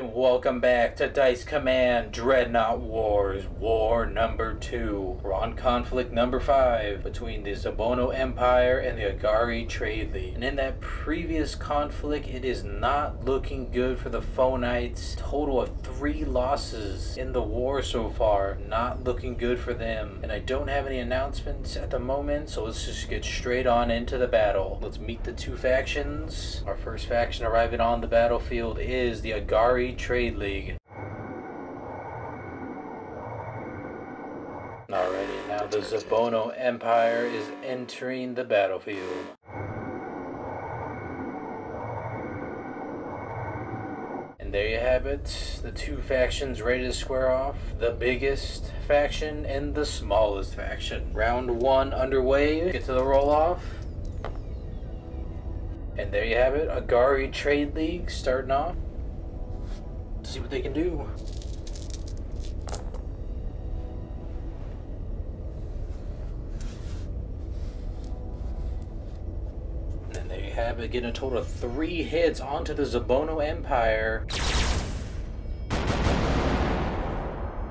and welcome back to Dice Command Dreadnought Wars, War number 2. We're on conflict number 5 between the Zabono Empire and the Agari Trade League. And in that previous conflict, it is not looking good for the Phonites. Total of 3 losses in the war so far. Not looking good for them. And I don't have any announcements at the moment, so let's just get straight on into the battle. Let's meet the two factions. Our first faction arriving on the battlefield is the Agari Trade League. Alrighty, now the Zabono Empire is entering the battlefield. And there you have it, the two factions ready to square off. The biggest faction and the smallest faction. Round one underway, get to the roll off. And there you have it, Agari Trade League starting off see what they can do. And there you have it, getting a total of three hits onto the Zabono Empire.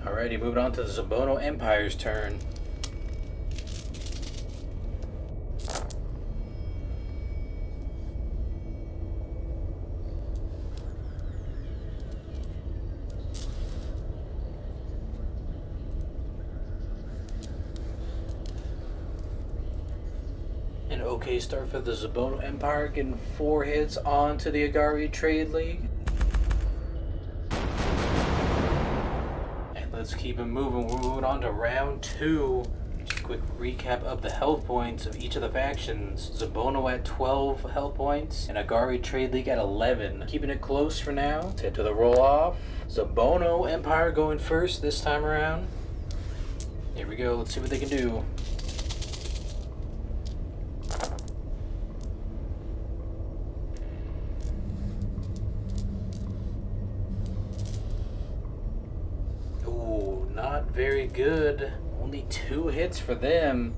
Alrighty, moving on to the Zabono Empire's turn. An okay start for the Zabono Empire, getting four hits onto the Agari Trade League. And let's keep it moving. We're moving on to round two. Just a quick recap of the health points of each of the factions. Zabono at 12 health points, and Agari Trade League at 11. Keeping it close for now. Let's head to the roll off. Zabono Empire going first this time around. Here we go. Let's see what they can do. Very good. Only two hits for them.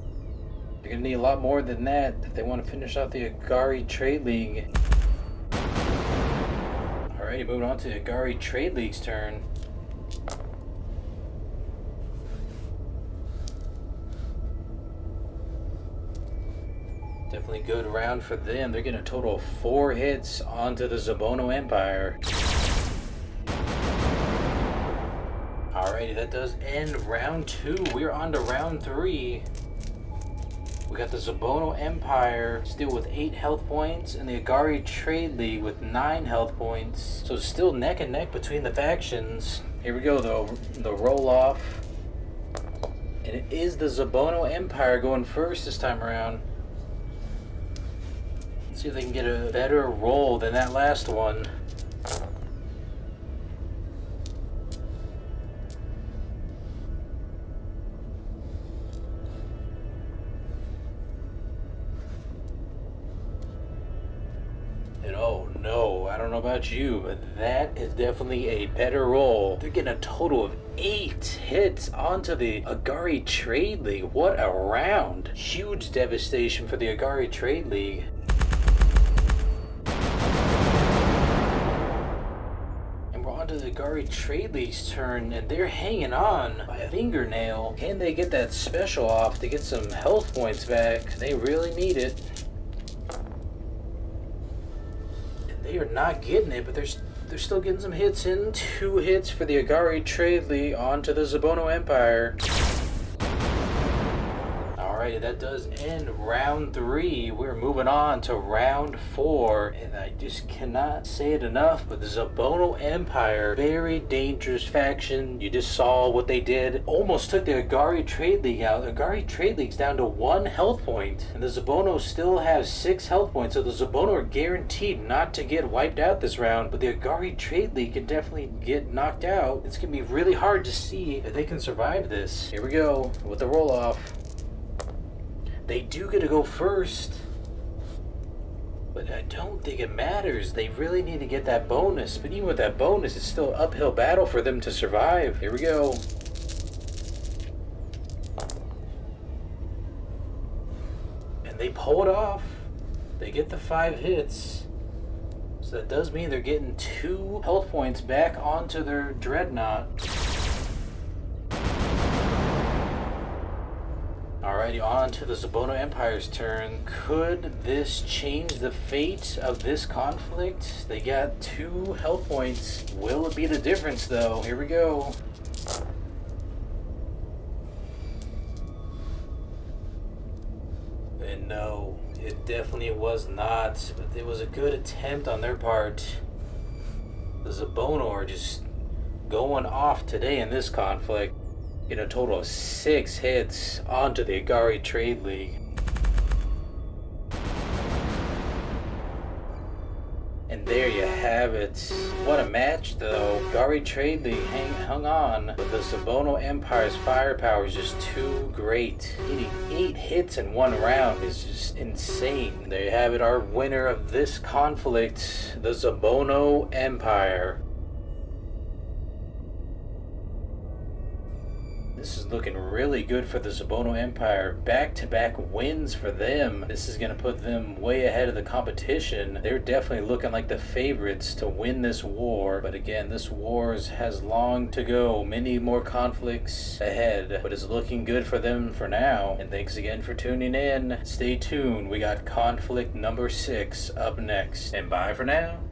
They're gonna need a lot more than that if they want to finish out the Agari Trade League. Alrighty, moving on to the Agari Trade League's turn. Definitely good round for them. They're getting a total of four hits onto the Zabono Empire. Alrighty, that does end round two. We're on to round three. We got the Zabono Empire still with 8 health points, and the Agari Trade League with 9 health points. So still neck and neck between the factions. Here we go though, the roll off. And it is the Zabono Empire going first this time around. Let's see if they can get a better roll than that last one. About you, but that is definitely a better roll. They're getting a total of eight hits onto the Agari Trade League. What a round. Huge devastation for the Agari Trade League. And we're on to the Agari Trade League's turn, and they're hanging on by a fingernail. Can they get that special off to get some health points back? They really need it. They are not getting it, but they're, they're still getting some hits in. Two hits for the Agari Trade League onto the Zabono Empire. Alrighty, that does end round three. We're moving on to round four. And I just cannot say it enough, but the Zabono Empire, very dangerous faction. You just saw what they did. Almost took the Agari Trade League out. The Agari Trade League's down to one health point, And the Zabono still have six health points. So the Zabono are guaranteed not to get wiped out this round. But the Agari Trade League can definitely get knocked out. It's going to be really hard to see if they can survive this. Here we go with the roll off. They do get to go first. But I don't think it matters. They really need to get that bonus. But even with that bonus, it's still an uphill battle for them to survive. Here we go. And they pull it off. They get the five hits. So that does mean they're getting two health points back onto their dreadnought. Alrighty, on to the Zabono Empire's turn. Could this change the fate of this conflict? They got two health points. Will it be the difference, though? Here we go. And no, it definitely was not, but it was a good attempt on their part. The Zabono are just going off today in this conflict. In a total of six hits onto the Agari Trade League. And there you have it. What a match, though. Agari Trade League hang, hung on, but the Zabono Empire's firepower is just too great. Hitting eight hits in one round is just insane. There you have it, our winner of this conflict, the Zabono Empire. This is looking really good for the Zabono Empire. Back-to-back wins for them. This is going to put them way ahead of the competition. They're definitely looking like the favorites to win this war. But again, this war has long to go. Many more conflicts ahead. But it's looking good for them for now. And thanks again for tuning in. Stay tuned. We got conflict number six up next. And bye for now.